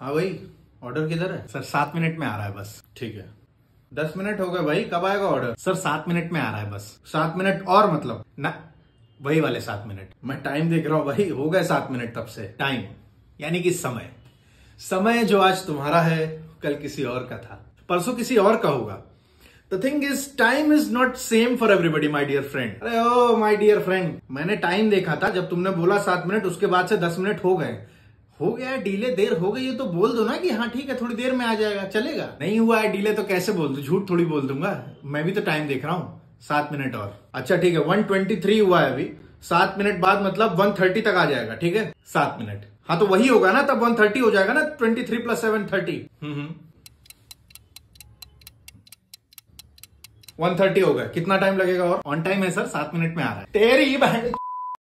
हाँ भाई ऑर्डर किधर है? सर सात मिनट में आ रहा है बस। ठीक है। दस मिनट हो गए भाई कब आएगा ऑर्डर सर सात मिनट में आ रहा है बस। सात मिनट और मतलब? ना वही वाले सात मिनट। मैं टाइम देख रहा हूँ भाई हो गए सात मिनट तब से। टाइम यानी कि समय। समय जो आज तुम्हारा है कल किसी और का था। परसों किसी और का होगा। The thing is time is not same for everybody my dear friend अरे ओ माई डियर फ्रेंड मैंने टाइम देखा था जब तुमने बोला सात मिनट उसके बाद से दस मिनट हो गए। हो गया है डीले देर हो गई है तो बोल दो ना कि हाँ ठीक है, थोड़ी देर में आ जाएगा, चलेगा। नहीं हुआ है डीले तो कैसे बोल दू? झूठ थोड़ी बोल दूँगा। मैं भी तो टाइम देख रहा हूँ। सात मिनट और। अच्छा ठीक है वन ट्वेंटी थ्री हुआ है अभी। सात मिनट बाद मतलब वन थर्टी तक आ जाएगा, ठीक है? सात मिनट। हाँ तो वही होगा ना, तब वन थर्टी हो जाएगा ना twenty three plus seven thirty one thirty हो गया। कितना टाइम लगेगा और? ऑन टाइम है सर सात मिनट में आ रहा है। तेरी बहन